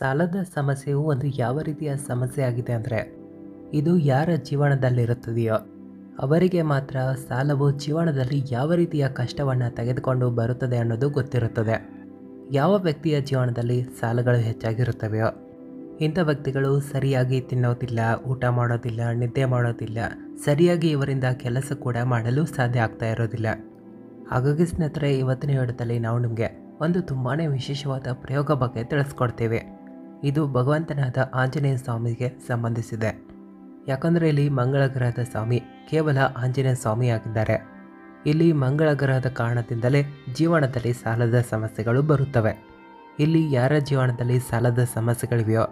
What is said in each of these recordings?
ಸಾಲದ ಸಮಸ್ಯೆಯು ಒಂದು ಯಾವ ರೀತಿಯ ಸಮಸ್ಯೆ ಆಗಿದೆ ಅಂದರೆ, ಇದು ಯಾರ ಜೀವನದಲ್ಲಿರುತ್ತದೆಯೋ, ಅವರಿಗೆ ಮಾತ್ರ ಸಾಲವು ಜೀವನದಲ್ಲಿ ಯಾವ ರೀತಿಯ ಕಷ್ಟವನ್ನು ತೆಗೆದುಕೊಂಡು ಬರುತ್ತದೆ ಅನ್ನೋದು ಗೊತ್ತಿರುತ್ತದೆ. ಯಾವ ವ್ಯಕ್ತಿಯ ಜೀವನದಲ್ಲಿ ಸಾಲಗಳು ಹೆಚ್ಚಾಗಿರುತ್ತವೆಯೋ, ಇಂಥ ವ್ಯಕ್ತಿಗಳು ಸರಿಯಾಗಿ ತಿನ್ನೋದಿಲ್ಲ, ಊಟ ಮಾಡೋದಿಲ್ಲ, ನಿದ್ದೆ ಮಾಡೋದಿಲ್ಲ, ಸರಿಯಾಗಿ ಇವರಿಂದ ಕೆಲಸ ಕೂಡ ಮಾಡಲು ಸಾಧ್ಯ ಆಗ್ತಾ ಇರೋದಿಲ್ಲ. ಹಾಗಾಗಿ ಸ್ನೇಹಿತರೆ, ಇವತ್ತಿನ ವಿಡಿಯೋದಲ್ಲಿ ನಾವು ನಿಮಗೆ ಒಂದು ತುಂಬಾ ವಿಶೇಷವಾದ ಪ್ರಯೋಗ ಬಗ್ಗೆ ತಿಳಿಸ್ಕೊಡ್ತೇವೆ. ಇದು ಭಗವಂತನಾದ ಆಂಜನೇಯ ಸ್ವಾಮಿಗೆ ಸಂಬಂಧಿಸಿದೆ. ಯಾಕಂದರೆ ಇಲ್ಲಿ ಮಂಗಳ ಗ್ರಹದ ಸ್ವಾಮಿ ಕೇವಲ ಆಂಜನೇಯ ಸ್ವಾಮಿಯಾಗಿದ್ದಾರೆ. ಇಲ್ಲಿ ಮಂಗಳ ಗ್ರಹದ ಕಾರಣದಿಂದಲೇ ಜೀವನದಲ್ಲಿ ಸಾಲದ ಸಮಸ್ಯೆಗಳು ಬರುತ್ತವೆ. ಇಲ್ಲಿ ಯಾರ ಜೀವನದಲ್ಲಿ ಸಾಲದ ಸಮಸ್ಯೆಗಳಿವೆಯೋ,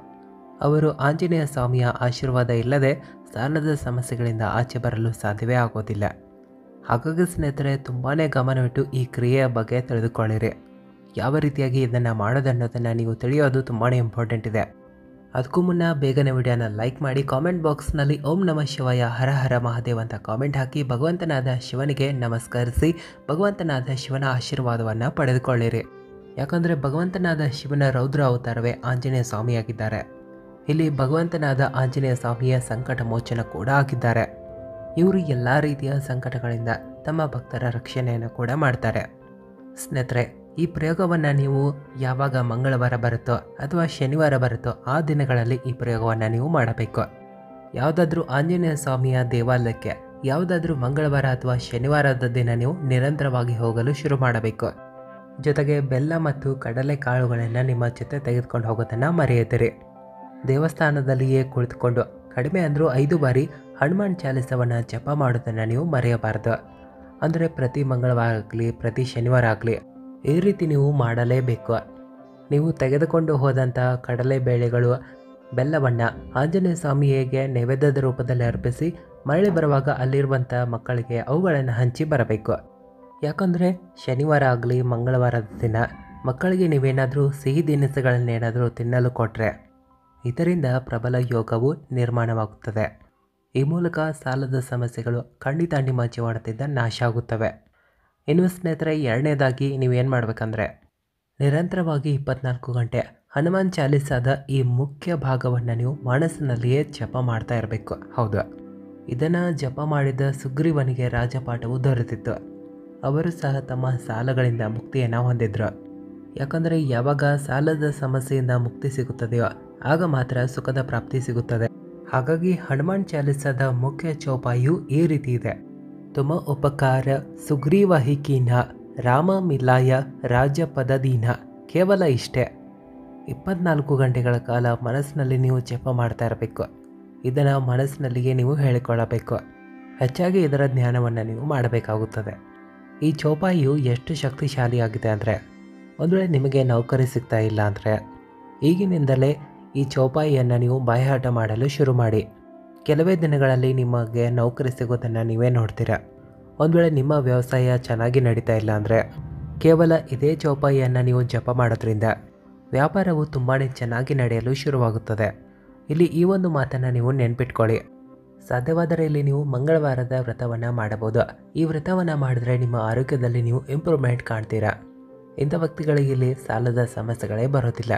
ಅವರು ಆಂಜನೇಯ ಸ್ವಾಮಿಯ ಆಶೀರ್ವಾದ ಇಲ್ಲದೆ ಸಾಲದ ಸಮಸ್ಯೆಗಳಿಂದ ಆಚೆ ಬರಲು ಸಾಧ್ಯವೇ ಆಗೋದಿಲ್ಲ. ಹಾಗಾಗಿ ಸ್ನೇಹಿತರೆ ತುಂಬಾ ಗಮನವಿಟ್ಟು ಈ ಕ್ರಿಯೆಯ ಬಗ್ಗೆ ತಿಳಿದುಕೊಳ್ಳಿರಿ. ಯಾವ ರೀತಿಯಾಗಿ ಇದನ್ನು ಮಾಡೋದು ಅನ್ನೋದನ್ನು ನೀವು ತಿಳಿಯೋದು ತುಂಬಾ ಇಂಪಾರ್ಟೆಂಟ್ ಇದೆ. ಅದಕ್ಕೂ ಮುನ್ನ ಬೇಗನೆ ವಿಡಿಯೋನ ಲೈಕ್ ಮಾಡಿ ಕಾಮೆಂಟ್ ಬಾಕ್ಸ್ನಲ್ಲಿ ಓಂ ನಮ ಶಿವಾಯ, ಹರ ಹರ ಮಹಾದೇವ್ ಅಂತ ಕಾಮೆಂಟ್ ಹಾಕಿ, ಭಗವಂತನಾದ ಶಿವನಿಗೆ ನಮಸ್ಕರಿಸಿ, ಭಗವಂತನಾದ ಶಿವನ ಆಶೀರ್ವಾದವನ್ನು ಪಡೆದುಕೊಳ್ಳಿರಿ. ಯಾಕಂದರೆ ಭಗವಂತನಾದ ಶಿವನ ರೌದ್ರ ಅವತಾರವೇ ಆಂಜನೇಯ ಸ್ವಾಮಿಯಾಗಿದ್ದಾರೆ. ಇಲ್ಲಿ ಭಗವಂತನಾದ ಆಂಜನೇಯ ಸ್ವಾಮಿಯ ಸಂಕಟ ಮೋಚನ ಕೂಡ ಆಗಿದ್ದಾರೆ. ಇವರು ಎಲ್ಲ ರೀತಿಯ ಸಂಕಟಗಳಿಂದ ತಮ್ಮ ಭಕ್ತರ ರಕ್ಷಣೆಯನ್ನು ಕೂಡ ಮಾಡ್ತಾರೆ. ಸ್ನೇಹಿತರೆ ಈ ಪ್ರಯೋಗವನ್ನು ನೀವು ಯಾವಾಗ ಮಂಗಳವಾರ ಬರುತ್ತೋ ಅಥವಾ ಶನಿವಾರ ಬರುತ್ತೋ ಆ ದಿನಗಳಲ್ಲಿ ಈ ಪ್ರಯೋಗವನ್ನು ನೀವು ಮಾಡಬೇಕು. ಯಾವುದಾದ್ರೂ ಆಂಜನೇಯ ಸ್ವಾಮಿಯ ದೇವಾಲಯಕ್ಕೆ, ಯಾವುದಾದ್ರೂ ಮಂಗಳವಾರ ಅಥವಾ ಶನಿವಾರದ ದಿನ ನೀವು ನಿರಂತರವಾಗಿ ಹೋಗಲು ಶುರು ಮಾಡಬೇಕು. ಜೊತೆಗೆ ಬೆಲ್ಲ ಮತ್ತು ಕಡಲೆ ಕಾಳುಗಳನ್ನು ನಿಮ್ಮ ಜೊತೆ ತೆಗೆದುಕೊಂಡು ಹೋಗೋದನ್ನು ಮರೆಯದಿರಿ. ದೇವಸ್ಥಾನದಲ್ಲಿಯೇ ಕುಳಿತುಕೊಂಡು ಕಡಿಮೆ ಅಂದರೂ ಐದು ಬಾರಿ ಹನುಮಾನ್ ಚಾಲಿಸವನ್ನು ಜಪ ಮಾಡೋದನ್ನು ನೀವು ಮರೆಯಬಾರದು. ಅಂದರೆ ಪ್ರತಿ ಮಂಗಳವಾರ ಆಗಲಿ ಪ್ರತಿ ಶನಿವಾರ ಆಗಲಿ ಈ ರೀತಿ ನೀವು ಮಾಡಲೇಬೇಕು. ನೀವು ತೆಗೆದುಕೊಂಡು ಹೋದಂಥ ಕಡಲೆಬೇಳೆಗಳು ಬೆಲ್ಲವನ್ನು ಆಂಜನೇಯ ಸ್ವಾಮಿಗೆ ನೈವೇದ್ಯದ ರೂಪದಲ್ಲಿ ಅರ್ಪಿಸಿ ಮರಳಿ ಬರುವಾಗ ಅಲ್ಲಿರುವಂಥ ಮಕ್ಕಳಿಗೆ ಅವುಗಳನ್ನು ಹಂಚಿ ಬರಬೇಕು. ಯಾಕಂದರೆ ಶನಿವಾರ ಆಗಲಿ, ಮಂಗಳವಾರದ ದಿನ ಮಕ್ಕಳಿಗೆ ನೀವೇನಾದರೂ ಸಿಹಿ ತಿನಿಸುಗಳನ್ನೇನಾದರೂ ತಿನ್ನಲು ಕೊಟ್ಟರೆ ಇದರಿಂದ ಪ್ರಬಲ ಯೋಗವು ನಿರ್ಮಾಣವಾಗುತ್ತದೆ. ಈ ಮೂಲಕ ಸಾಲದ ಸಮಸ್ಯೆಗಳು ಖಂಡಿತ ನಿಮ್ಮ ಜೀವನದಿಂದ ನಾಶ ಆಗುತ್ತವೆ ಇನ್ನು ಸ್ನೇಹಿತರೆ, ಎರಡನೇದಾಗಿ ನೀವೇನು ಮಾಡಬೇಕಂದ್ರೆ, ನಿರಂತರವಾಗಿ ಇಪ್ಪತ್ನಾಲ್ಕು ಗಂಟೆ ಹನುಮಾನ್ ಚಾಲಿಸಾದ ಈ ಮುಖ್ಯ ಭಾಗವನ್ನು ನೀವು ಮನಸ್ಸಿನಲ್ಲಿಯೇ ಜಪ ಮಾಡ್ತಾ ಇರಬೇಕು. ಹೌದು. ಇದನ್ನು ಜಪ ಮಾಡಿದ ಸುಗ್ರೀವನಿಗೆ ರಾಜಪಾಠವು ದೊರೆತಿತ್ತು. ಅವರು ಸಹ ತಮ್ಮ ಸಾಲಗಳಿಂದ ಮುಕ್ತಿಯನ್ನು ಹೊಂದಿದ್ರು. ಯಾಕಂದರೆ ಯಾವಾಗ ಸಾಲದ ಸಮಸ್ಯೆಯಿಂದ ಮುಕ್ತಿ ಸಿಗುತ್ತದೆಯೋ, ಆಗ ಮಾತ್ರ ಸುಖದ ಪ್ರಾಪ್ತಿ ಸಿಗುತ್ತದೆ. ಹಾಗಾಗಿ ಹನುಮಾನ್ ಚಾಲಿಸಾದ ಮುಖ್ಯ ಚೌಪಾಯಿಯು ಈ ರೀತಿ ಇದೆ. ತುಮ ಉಪಕಾರ ಸುಗ್ರೀವ ಹಿಕೀನ ರಾಮ ಮಿಲಾಯ ರಾಜ ಪದದೀನ ಕೇವಲ ಇಷ್ಟೇ. ಇಪ್ಪತ್ನಾಲ್ಕು ಗಂಟೆಗಳ ಕಾಲ ಮನಸ್ಸಿನಲ್ಲಿ ನೀವು ಜಪ ಮಾಡ್ತಾ ಇರಬೇಕು. ಇದನ್ನು ಮನಸ್ಸಿನಲ್ಲಿಯೇ ನೀವು ಹೇಳಿಕೊಳ್ಳಬೇಕು. ಹೆಚ್ಚಾಗಿ ಇದರ ಜ್ಞಾನವನ್ನು ನೀವು ಮಾಡಬೇಕಾಗುತ್ತದೆ. ಈ ಚೌಪಾಯಿಯು ಎಷ್ಟು ಶಕ್ತಿಶಾಲಿಯಾಗಿದೆ ಅಂದರೆ, ಒಂದು ವೇಳೆ ನಿಮಗೆ ನೌಕರಿ ಸಿಗ್ತಾ ಇಲ್ಲ ಅಂದರೆ, ಈಗಿನಿಂದಲೇ ಈ ಚೌಪಾಯಿಯನ್ನು ನೀವು ಬಾಯಾಟ ಮಾಡಲು ಶುರು ಮಾಡಿ. ಕೆಲವೇ ದಿನಗಳಲ್ಲಿ ನಿಮಗೆ ನೌಕರಿ ಸಿಗೋದನ್ನು ನೀವೇ ನೋಡ್ತೀರಾ? ಒಂದು ವೇಳೆ ನಿಮ್ಮ ವ್ಯವಸಾಯ ಚೆನ್ನಾಗಿ ನಡೀತಾ ಇಲ್ಲ ಅಂದರೆ? ಕೇವಲ ಇದೇ ಚೌಪಾಯಿಯನ್ನು ನೀವು ಜಪ ಮಾಡೋದ್ರಿಂದ ವ್ಯಾಪಾರವು ತುಂಬಾ ಚೆನ್ನಾಗಿ ನಡೆಯಲು ಶುರುವಾಗುತ್ತದೆ. ಇಲ್ಲಿ ಈ ಒಂದು ಮಾತನ್ನು ನೀವು ನೆನ್ಪಿಟ್ಕೊಳ್ಳಿ. ಸಾಧ್ಯವಾದರೆ ಇಲ್ಲಿ ನೀವು ಮಂಗಳವಾರದ ವ್ರತವನ್ನು ಮಾಡಬಹುದು. ಈ ವ್ರತವನ್ನು ಮಾಡಿದ್ರೆ ನಿಮ್ಮ ಆರೋಗ್ಯದಲ್ಲಿ ನೀವು ಇಂಪ್ರೂವ್ಮೆಂಟ್ ಕಾಣ್ತೀರಾ? ಇಂಥ ವ್ಯಕ್ತಿಗಳಿಗೆ ಇಲ್ಲಿ ಸಾಲದ ಸಮಸ್ಯೆಗಳೇ ಬರೋದಿಲ್ಲ.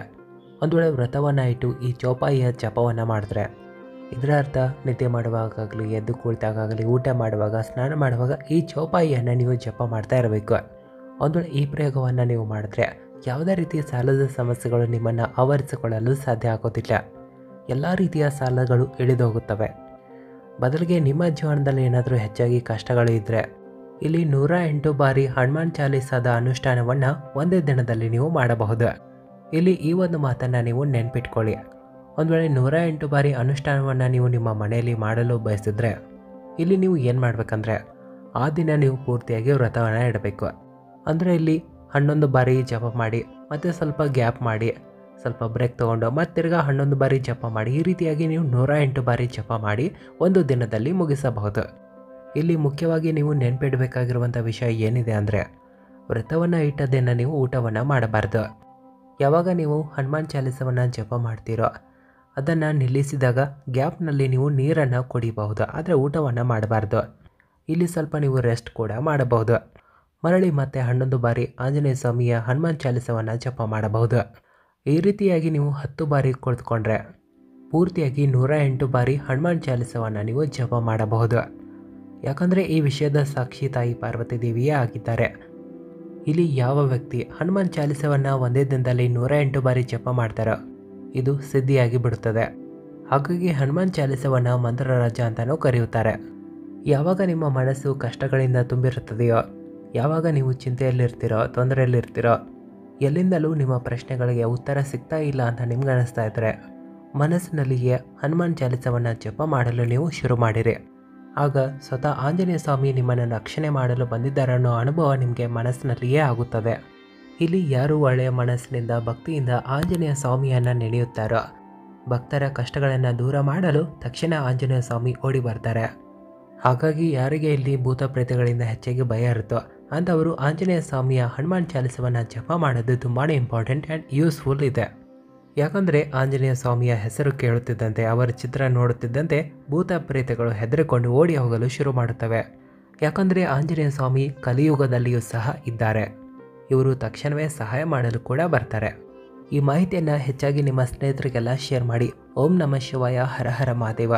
ಒಂದು ವೇಳೆ ವ್ರತವನ್ನು ಇಟ್ಟು ಈ ಚೌಪಾಯಿಯ ಜಪವನ್ನು ಮಾಡಿದ್ರೆ ಇದರ ಅರ್ಥ ನಿದ್ದೆ ಮಾಡುವಾಗಲಿ ಎದ್ದು ಕುಳಿತಾಗಲಿ ಊಟ ಮಾಡುವಾಗ, ಸ್ನಾನ ಮಾಡುವಾಗ ಈ ಚೌಪಾಯಿಯನ್ನು ನೀವು ಜಪ ಮಾಡ್ತಾ ಇರಬೇಕು. ಒಂದು ವೇಳೆ ಈ ಪ್ರಯೋಗವನ್ನು ನೀವು ಮಾಡಿದ್ರೆ ಯಾವುದೇ ರೀತಿಯ ಸಾಲದ ಸಮಸ್ಯೆಗಳು ನಿಮ್ಮನ್ನು ಆವರಿಸಿಕೊಳ್ಳಲು ಸಾಧ್ಯ ಆಗೋದಿಲ್ಲ. ಎಲ್ಲ ರೀತಿಯ ಸಾಲಗಳು ಇಳಿದೋಗುತ್ತವೆ. ಬದಲಿಗೆ ನಿಮ್ಮ ಜೀವನದಲ್ಲಿ ಏನಾದರೂ ಹೆಚ್ಚಾಗಿ ಕಷ್ಟಗಳು ಇದ್ದರೆ ಇಲ್ಲಿ ನೂರ ಎಂಟು ಬಾರಿ ಹನುಮಾನ್ ಚಾಲಿಸಾದ ಅನುಷ್ಠಾನವನ್ನು ಒಂದೇ ದಿನದಲ್ಲಿ ನೀವು ಮಾಡಬಹುದು. ಇಲ್ಲಿ ಈ ಒಂದು ಮಾತನ್ನು ನೀವು ನೆನ್ಪಿಟ್ಕೊಳ್ಳಿ. ಒಂದು ವೇಳೆ ನೂರ ಎಂಟು ಬಾರಿ ಅನುಷ್ಠಾನವನ್ನು ನೀವು ನಿಮ್ಮ ಮನೆಯಲ್ಲಿ ಮಾಡಲು ಬಯಸಿದ್ರೆ, ಇಲ್ಲಿ ನೀವು ಏನು ಮಾಡಬೇಕಂದ್ರೆ, ಆ ದಿನ ನೀವು ಪೂರ್ತಿಯಾಗಿ ವ್ರತವನ್ನು ಇಡಬೇಕು. ಅಂದರೆ ಇಲ್ಲಿ ಹನ್ನೊಂದು ಬಾರಿ ಜಪ ಮಾಡಿ, ಮತ್ತು ಸ್ವಲ್ಪ ಗ್ಯಾಪ್ ಮಾಡಿ, ಸ್ವಲ್ಪ ಬ್ರೇಕ್ ತೊಗೊಂಡು, ಮತ್ತು ತಿರ್ಗಾ ಹನ್ನೊಂದು ಬಾರಿ ಜಪ ಮಾಡಿ, ಈ ರೀತಿಯಾಗಿ ನೀವು ನೂರ ಎಂಟು ಬಾರಿ ಜಪ ಮಾಡಿ ಒಂದು ದಿನದಲ್ಲಿ ಮುಗಿಸಬಹುದು. ಇಲ್ಲಿ ಮುಖ್ಯವಾಗಿ ನೀವು ನೆನಪಿಡಬೇಕಾಗಿರುವಂಥ ವಿಷಯ ಏನಿದೆ ಅಂದರೆ, ವ್ರತವನ್ನು ಇಟ್ಟ ನೀವು ಊಟವನ್ನು ಮಾಡಬಾರ್ದು. ಯಾವಾಗ ನೀವು ಹನುಮಾನ್ ಚಾಲಿಸವನ್ನು ಜಪ ಮಾಡ್ತೀರೋ ಅದನ್ನು ನಿಲ್ಲಿಸಿದಾಗ ಗ್ಯಾಪ್ನಲ್ಲಿ ನೀವು ನೀರನ್ನು ಕುಡಿಬಹುದು, ಆದರೆ ಊಟವನ್ನು ಮಾಡಬಾರ್ದು. ಇಲ್ಲಿ ಸ್ವಲ್ಪ ನೀವು ರೆಸ್ಟ್ ಕೂಡ ಮಾಡಬಹುದು. ಮರಳಿ ಮತ್ತೆ ಹನ್ನೊಂದು ಬಾರಿ ಆಂಜನೇಯ ಸ್ವಾಮಿಯ ಹನುಮಾನ್ ಚಾಲಿಸವನ್ನು ಜಪ ಮಾಡಬಹುದು. ಈ ರೀತಿಯಾಗಿ ನೀವು ಹತ್ತು ಬಾರಿ ಕುಳಿತುಕೊಂಡ್ರೆ ಪೂರ್ತಿಯಾಗಿ ನೂರ ಎಂಟು ಬಾರಿ ಹನುಮಾನ್ ಚಾಲಿಸವನ್ನು ನೀವು ಜಪ ಮಾಡಬಹುದು. ಯಾಕಂದರೆ ಈ ವಿಷಯದ ಸಾಕ್ಷಿ ತಾಯಿ ಪಾರ್ವತಿ ದೇವಿಯೇ ಆಗಿದ್ದಾರೆ. ಇಲ್ಲಿ ಯಾವ ವ್ಯಕ್ತಿ ಹನುಮಾನ್ ಚಾಲಿಸವನ್ನು ಒಂದೇ ದಿನದಲ್ಲಿ ನೂರ ಎಂಟು ಬಾರಿ ಜಪ ಮಾಡ್ತಾರೋ ಇದು ಸಿದ್ಧಿಯಾಗಿ ಬಿಡುತ್ತದೆ. ಹಾಗಾಗಿ ಹನುಮಾನ್ ಚಾಲಿಸವನ್ನು ಮಂತ್ರರಾಜ ಅಂತಲೂ ಕರೆಯುತ್ತಾರೆ. ಯಾವಾಗ ನಿಮ್ಮ ಮನಸ್ಸು ಕಷ್ಟಗಳಿಂದ ತುಂಬಿರುತ್ತದೆಯೋ, ಯಾವಾಗ ನೀವು ಚಿಂತೆಯಲ್ಲಿರ್ತೀರೋ, ತೊಂದರೆಯಲ್ಲಿರ್ತೀರೋ, ಎಲ್ಲಿಂದಲೂ ನಿಮ್ಮ ಪ್ರಶ್ನೆಗಳಿಗೆ ಉತ್ತರ ಸಿಗ್ತಾ ಇಲ್ಲ ಅಂತ ನಿಮ್ಗೆ ಅನಿಸ್ತಾ ಇದ್ರೆ, ಮನಸ್ಸಿನಲ್ಲಿಯೇ ಹನುಮಾನ್ ಚಾಲಿಸವನ್ನು ಜಪ ಮಾಡಲು ನೀವು ಶುರು ಮಾಡಿರಿ. ಆಗ ಸ್ವತಃ ಆಂಜನೇಯ ಸ್ವಾಮಿ ನಿಮ್ಮನ್ನು ರಕ್ಷಣೆ ಮಾಡಲು ಬಂದಿದ್ದಾರೆ ಅನ್ನೋ ಅನುಭವ ನಿಮಗೆ ಮನಸ್ಸಿನಲ್ಲಿಯೇ ಆಗುತ್ತದೆ. ಇಲ್ಲಿ ಯಾರು ಒಳ್ಳೆಯ ಮನಸ್ಸಿನಿಂದ ಭಕ್ತಿಯಿಂದ ಆಂಜನೇಯ ಸ್ವಾಮಿಯನ್ನು ನೆನೆಯುತ್ತಾರೋ? ಭಕ್ತರ ಕಷ್ಟಗಳನ್ನು ದೂರ ಮಾಡಲು ತಕ್ಷಣ ಆಂಜನೇಯ ಸ್ವಾಮಿ ಓಡಿ ಬರ್ತಾರೆ. ಹಾಗಾಗಿ ಯಾರಿಗೆ ಇಲ್ಲಿ ಭೂತ ಪ್ರೇತಗಳಿಂದ ಹೆಚ್ಚಾಗಿ ಭಯ ಇರುತ್ತೋ ಅಂಥವರು ಆಂಜನೇಯ ಸ್ವಾಮಿಯ ಹನುಮಾನ್ ಚಾಲಿಸವನ್ನು ಜಪ ಮಾಡೋದು ತುಂಬಾ ಇಂಪಾರ್ಟೆಂಟ್ ಆ್ಯಂಡ್ ಯೂಸ್ಫುಲ್ ಇದೆ. ಯಾಕಂದರೆ ಆಂಜನೇಯ ಸ್ವಾಮಿಯ ಹೆಸರು ಕೇಳುತ್ತಿದ್ದಂತೆ, ಅವರ ಚಿತ್ರ ನೋಡುತ್ತಿದ್ದಂತೆ ಭೂತ ಪ್ರೇತಗಳು ಹೆದರಿಕೊಂಡು ಓಡಿ ಹೋಗಲು ಶುರು ಮಾಡುತ್ತವೆ. ಯಾಕಂದರೆ ಆಂಜನೇಯ ಸ್ವಾಮಿ ಕಲಿಯುಗದಲ್ಲಿಯೂ ಸಹ ಇದ್ದಾರೆ. ಇವರು ತಕ್ಷಣವೇ ಸಹಾಯ ಮಾಡಲು ಕೂಡ ಬರ್ತಾರೆ. ಈ ಮಾಹಿತಿಯನ್ನು ಹೆಚ್ಚಾಗಿ ನಿಮ್ಮ ಸ್ನೇಹಿತರಿಗೆಲ್ಲ ಶೇರ್ ಮಾಡಿ. ಓಂ ನಮಃ ಶಿವಾಯ, ಹರ ಹರ ಮಹಾದೇವ.